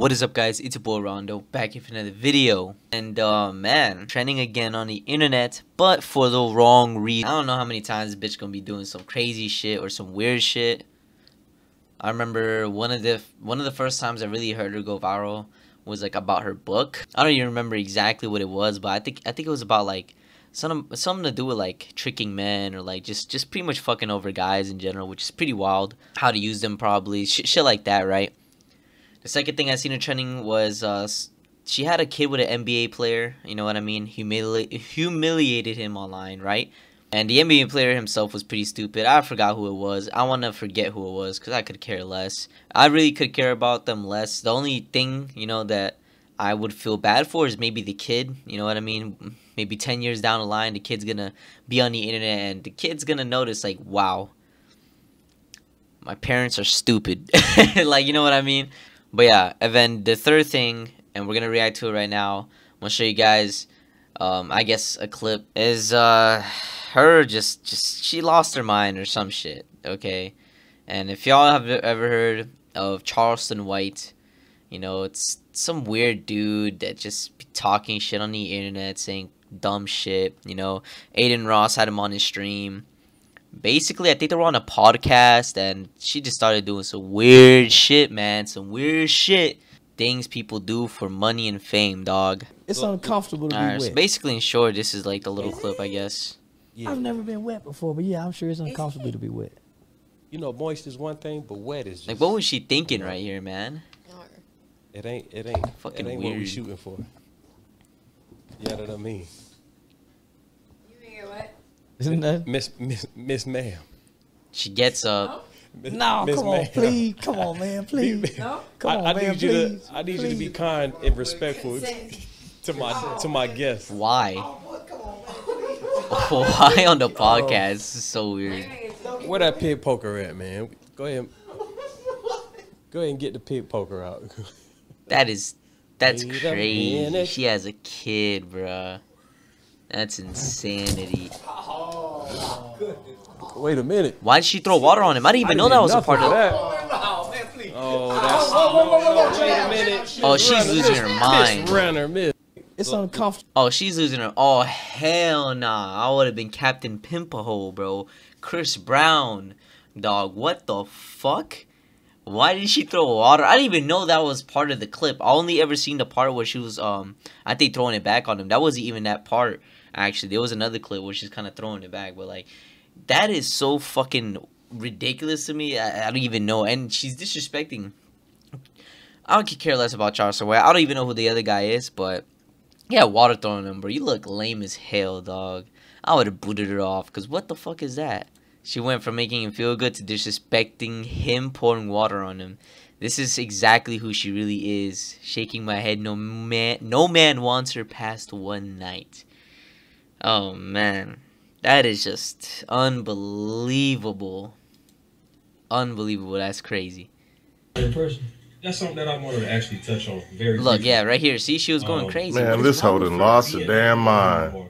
What is up guys, it's your boy Rondo, back here for another video. And uh man, trending again on the internet, but for the wrong reason. I don't know how many times this bitch gonna be doing some crazy shit or some weird shit. I remember one of the one of the first times I really heard her go viral was like about her book. I don't even remember exactly what it was, but I think I think it was about like some something to do with like tricking men or like just just pretty much fucking over guys in general, which is pretty wild. How to use them probably, shit, shit like that, right? The second thing I seen her trending was uh, she had a kid with an NBA player. You know what I mean? Humili- humiliated him online, right? And the NBA player himself was pretty stupid. I forgot who it was. I want to forget who it was because I could care less. I really could care about them less. The only thing, you know, that I would feel bad for is maybe the kid. You know what I mean? Maybe 10 years down the line, the kid's going to be on the internet and the kid's going to notice, like, wow, my parents are stupid. like, you know what I mean? But yeah, and then the third thing, and we're gonna react to it right now. I'm gonna show you guys. Um, I guess a clip is uh her just just she lost her mind or some shit. Okay, and if y'all have ever heard of Charleston White, you know it's some weird dude that just be talking shit on the internet, saying dumb shit. You know, Adin Ross had him on his stream basically I think they were on a podcast and she just started doing some weird shit, man. Some weird shit. Things people do for money and fame, dog. It's uncomfortable to be Alright, wet. so basically in short, this is like the little clip, I guess. Yeah. I've never been wet before, but yeah, I'm sure it's uncomfortable to be wet. You know, moist is one thing, but wet is just Like what was she thinking right here, man? it ain't it ain't Fucking it ain't what we shooting for. You know what I mean? Isn't that? Miss Miss Miss Ma'am. She gets up. Miss- No, Miss come on, Ma'am. please, come on, man, please. No? Come I, on, I man, need you please, to I need you to be kind and respectful to my to my guests. Why? Why on the oh. podcast? This is so weird. Where that pig poker at, man? Go ahead. Go ahead and get the pig poker out. That is that's crazy. She has a kid, bruh. That's insanity. Oh. Wait a minute. Why did she throw water on him? I didn't even know that was a part of that. Oh, oh that's no, no, wait a minute. Oh, she's Renner, losing Miss- her mind. Miss Renner, miss. It's uncomfortable. Oh, she's losing her. Oh, hell nah. I would have been Captain Pimpahole, bro. Chris Brown. Dog, what the fuck? Why did she throw water? I didn't even know that was part of the clip. I only ever seen the part where she was, um, I think throwing it back on him. That wasn't even that part, actually. There was another clip where she's kind of throwing it back, but like, that is so fucking ridiculous to me. I, I don't even know. And she's disrespecting. I don't care less about Charles White. I don't even know who the other guy is, but yeah, water throwing him, bro. You look lame as hell, dog. I would have booted her off, because what the fuck is that? She went from making him feel good to disrespecting him, pouring water on him. This is exactly who she really is. Shaking my head, no man, no man wants her past one night. Oh man, that is just unbelievable. Unbelievable. That's crazy. person. That's something that I wanted to actually touch on very Look, briefly. yeah, right here. See, she was going Um, crazy. Man, this wrong hoe with done her? lost her damn mind.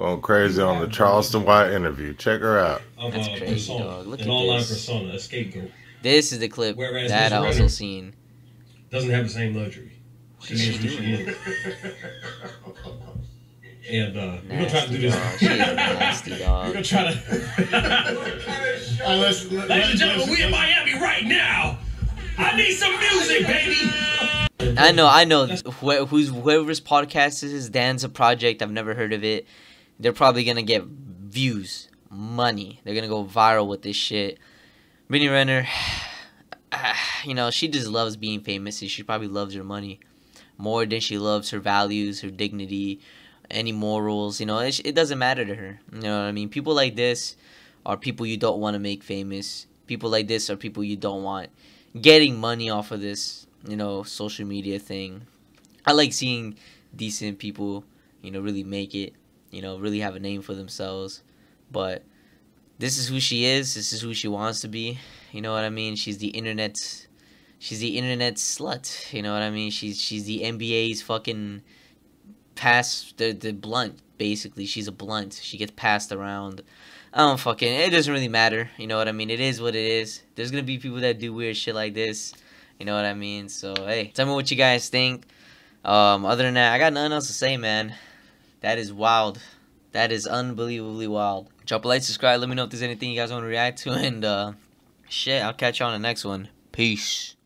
Going crazy on the Charleston White interview. Check her out. Of, That's uh, crazy, persona, dog. Look an at online this. persona, a scapegoat, This is the clip Whereas that I also seen. doesn't have the same luxury. She is is she who she doing? is. And uh, we're gonna try to do this. dog. She is nasty we're gonna try to. Ladies and gentlemen, we in Miami right now. I need some music, baby. I know, I know. Wh- who's whoever's podcast this is Danza project. I've never heard of it. They're probably gonna get views, money. They're gonna go viral with this shit. Brittany Renner, you know, she just loves being famous. and She probably loves her money more than she loves her values, her dignity, any morals. You know, it, it doesn't matter to her. You know what I mean? People like this are people you don't want to make famous. People like this are people you don't want getting money off of this, you know, social media thing. I like seeing decent people, you know, really make it, you know, really have a name for themselves. But this is who she is. This is who she wants to be. You know what I mean? She's the internet. She's the internet slut. You know what I mean? She's she's the NBA's fucking pass the the blunt. Basically, she's a blunt. She gets passed around. I don't fucking. It doesn't really matter. You know what I mean? It is what it is. There's gonna be people that do weird shit like this, You know what I mean? So hey, tell me what you guys think. Um, other than that, I got nothing else to say, man. That is wild. That is unbelievably wild. Drop a like, subscribe. Let me know if there's anything you guys want to react to, and uh, shit, I'll catch you on the next one. Peace.